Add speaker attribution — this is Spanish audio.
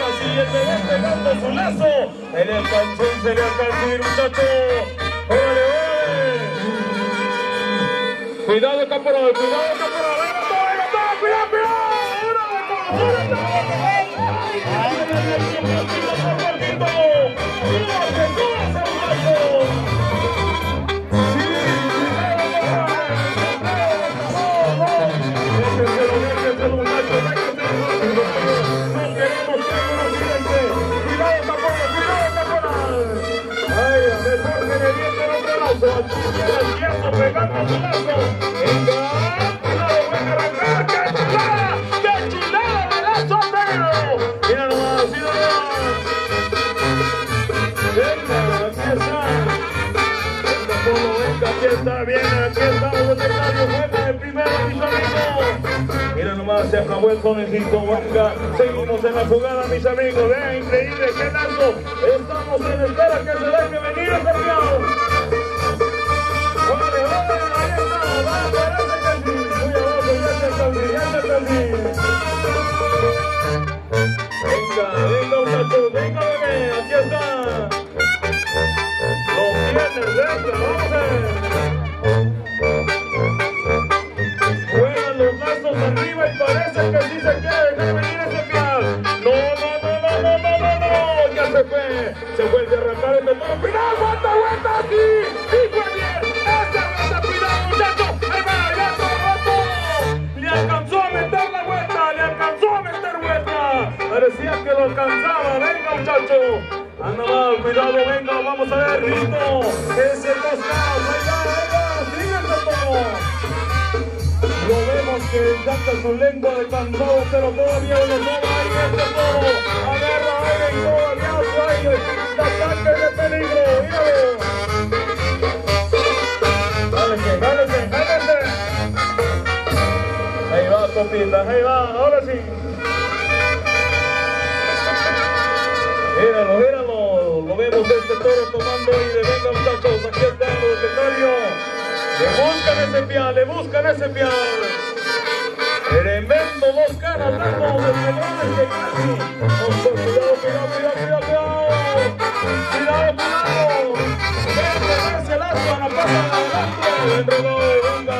Speaker 1: El bebé pegando su lazo. En el canchón se le alcanza ir, muchacho. ¡Órale, órale! Cuidado, caporal, cuidado, caporal. Mira nomás, mira nomás. Venga, seguimos en la jugada, mis amigos, vean, increíble, qué lazo. Estamos en espera que se venir el campeón. Se vuelve a arrancar el toro. ¡Cuidado, vuelta, vuelta! ¡Sí! ¡Sí fue bien! ¡Esa vuelta, cuidado, muchachos! ¡Ahí va, ya todo, Le alcanzó a meter la vuelta, le alcanzó a meter vuelta. Parecía que lo alcanzaba. Venga, muchacho. Anda mal, cuidado, venga, vamos a ver, listo. Es caos, ahí va, ahí va, sigue. Lo vemos que saca su lengua de cansado, pero todavía no toma ahí este todo. Ahí va, copita, ahí va, ahora sí. Míralo, míralo. Lo vemos este toro tomando aire. Venga, muchachos, aquí está el secretario. Le buscan ese pial, le buscan ese pial. Tremendo dos caras dando de pedrones que casi. Cuidado, cuidado, cuidado, cuidado, cuidado. Cuidado, cuidado. Venga, ese lazo a la pata de adelante. Enredó, venga.